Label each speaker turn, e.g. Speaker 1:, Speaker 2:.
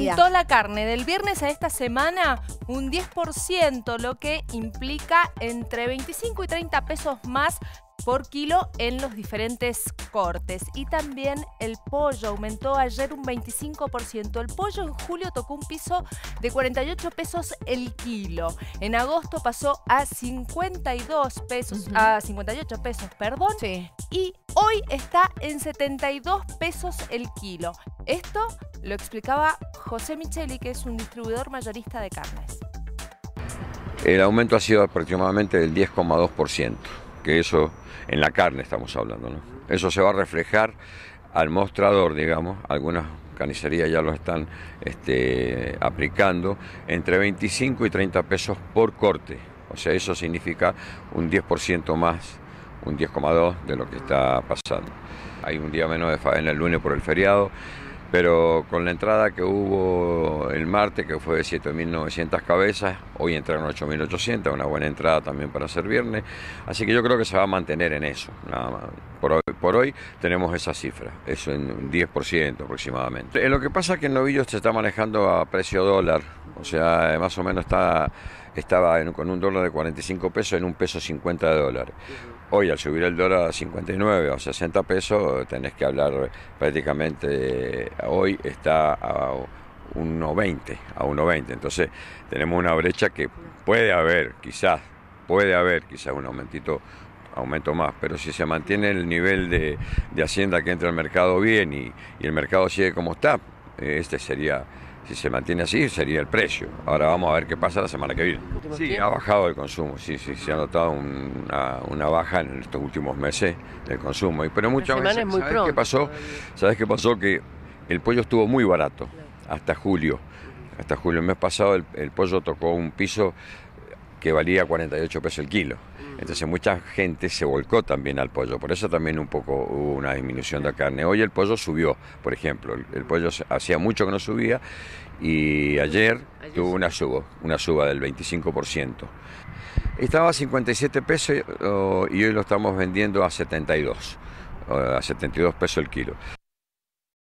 Speaker 1: Aumentó la carne del viernes a esta semana un 10%, lo que implica entre 25 y 30 pesos más por kilo en los diferentes cortes. Y también el pollo aumentó ayer un 25%. El pollo en julio tocó un piso de 48 pesos el kilo. En agosto pasó a 52 pesos, a 58 pesos, perdón. Y hoy está en 72 pesos el kilo. Esto lo explicaba José Micheli, que es un distribuidor mayorista de carnes.
Speaker 2: El aumento ha sido aproximadamente del 10,2%, que eso en la carne estamos hablando. ¿no? Eso se va a reflejar al mostrador, digamos, algunas carnicerías ya lo están este, aplicando, entre 25 y 30 pesos por corte. O sea, eso significa un 10% más, un 10,2% de lo que está pasando. Hay un día menos de faena el lunes por el feriado pero con la entrada que hubo el martes, que fue de 7.900 cabezas, hoy entraron 8.800, una buena entrada también para ser viernes, así que yo creo que se va a mantener en eso, nada más. Por hoy, tenemos esa cifra, eso en un 10% aproximadamente. Lo que pasa es que el novillo se está manejando a precio dólar, o sea, más o menos está estaba con un dólar de 45 pesos en un peso 50 de dólares. Hoy al subir el dólar a 59 o 60 pesos tenés que hablar prácticamente, hoy está a 1,20, a 1,20. Entonces tenemos una brecha que puede haber, quizás, puede haber quizás un aumentito aumento más, pero si se mantiene el nivel de, hacienda que entra al mercado bien y, y el mercado sigue como está, este sería si se mantiene así, sería el precio. Ahora vamos a ver qué pasa la semana que viene. Sí, ha bajado el consumo, sí, sí, se ha notado una, baja en estos últimos meses del consumo. Pero muchas veces, ¿sabes qué pasó? ¿Sabes qué pasó? Que el pollo estuvo muy barato hasta julio. Hasta julio, el mes pasado, el pollo tocó un piso que valía 48 pesos el kilo. Entonces mucha gente se volcó también al pollo, por eso también un poco hubo una disminución de carne. Hoy el pollo subió, por ejemplo, el pollo hacía mucho que no subía y ayer tuvo una suba, una suba del 25%. Estaba a 57 pesos y hoy lo estamos vendiendo a 72, a 72 pesos el kilo.